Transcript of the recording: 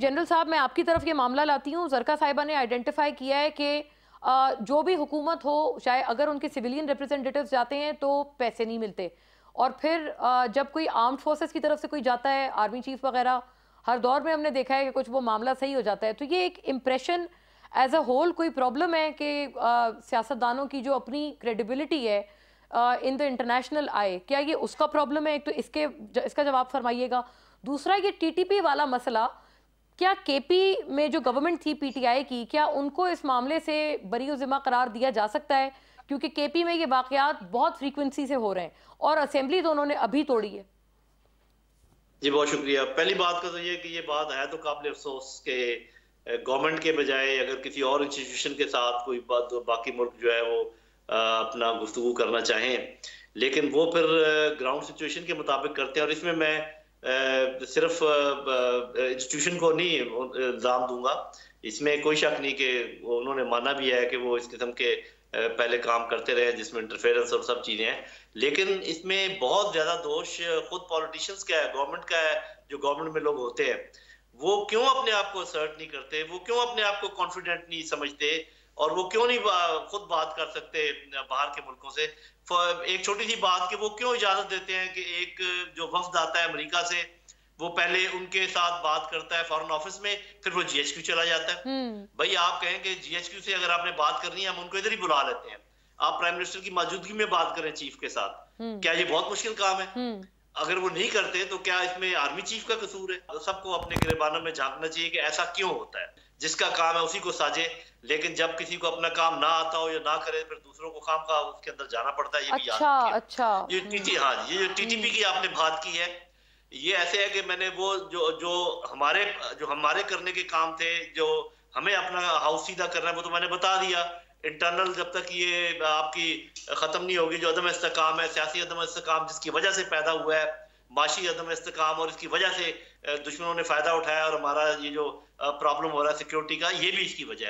General साहब, मैं आपकी तरफ़ ये मामला लाती हूँ। जरका साहिबा ने आइडेंटिफाई किया है कि जो भी हुकूमत हो, चाहे अगर उनके सिविलियन रिप्रेजेंटेटिव जाते हैं तो पैसे नहीं मिलते। और फिर जब कोई आर्म्ड फोर्सेस की तरफ़ से कोई जाता है आर्मी चीफ वगैरह, हर दौर में हमने देखा है कि कुछ वो मामला सही हो जाता है। तो ये एक इम्प्रेशन एज अ होल कोई प्रॉब्लम है कि सियासतदानों की जो अपनी क्रेडिबिलिटी है इन द इंटरनेशनल आए क्या ये उसका प्रॉब्लम है? एक तो इसके, इसका जवाब फरमाइएगा। दूसरा, ये टीटीपी वाला मसला क्या केपी में जो गवर्नमेंट थी पीटीआई की, क्या उनको इस मामले से बरी जिम्मा करार दिया जा सकता है? क्योंकि केपी में ये वाकयात बहुत फ्रीक्वेंसी से हो रहे हैं और असेंबली तो उन्होंने अभी तोड़ी है। जी, बहुत शुक्रिया। पहली बात का तो ये कि ये बात है तो काबिल अफसोस के गवर्नमेंट के बजाय अगर किसी और इंस्टीट्यूशन के साथ कोई बात बाकी मुल्क जो है वो अपना गुफ्तु करना चाहें। लेकिन वो फिर ग्राउंड सिचुएशन के मुताबिक करते हैं और इसमें मैं सिर्फ़ इंस्टीट्यूशन को नहीं इल्ज़ाम दूँगा। इसमें कोई शक नहीं कि उन्होंने माना भी है कि वो इस किस्म के पहले काम करते रहे जिसमें इंटरफेरेंस और सब चीज़ें हैं। लेकिन इसमें बहुत ज़्यादा दोष खुद पॉलिटिशियंस का है गवर्नमेंट का है, जो गवर्नमेंट में लोग होते हैं। वो क्यों अपने आप को असर्ट नहीं करते? वो क्यों अपने आप को कॉन्फिडेंट नहीं समझते? और वो क्यों नहीं खुद बात कर सकते बाहर के मुल्कों से एक छोटी सी बात कि वो क्यों इजाज़त देते हैं कि एक जो वफ्द आता है अमेरिका से वो पहले उनके साथ बात करता है फॉरेन ऑफ़िस में फिर वो जीएचक्यू चला जाता है हम्म। भाई आप कहें कि जीएचक्यू से अगर आपने बात करनी है हम उनको इधर ही बुला लेते हैं आप प्राइम मिनिस्टर की मौजूदगी में बात करें चीफ के साथ हम्म। क्या ये बहुत मुश्किल काम है हम्म। अगर वो नहीं करते तो क्या इसमें आर्मी चीफ का कसूर है? तो सबको अपने गिरबानों में झांकना चाहिए कि ऐसा क्यों होता है? जिसका काम है उसी को साझे लेकिन जब किसी को अपना काम ना आता हो या ना करे फिर दूसरों को काम का उसके अंदर जाना पड़ता है ये अच्छा, भी याद अच्छा ये टीटी हाँ ये जो टीटीपी हम्म। की आपने बात की है ये ऐसे है कि मैंने वो जो जो हमारे जो हमारे करने के काम थे जो हमें अपना हाउस सीधा करना है वो तो मैंने बता दिया। इंटरनल जब तक ये आपकी खत्म नहीं होगी, जो अदम इसकाम है, सियासी अदम इसकाम जिसकी वजह से पैदा हुआ है, माशी अदम इसकाम और इसकी वजह से दुश्मनों ने फ़ायदा उठाया और हमारा ये जो प्रॉब्लम हो रहा है सिक्योरिटी का, ये भी इसकी वजह है।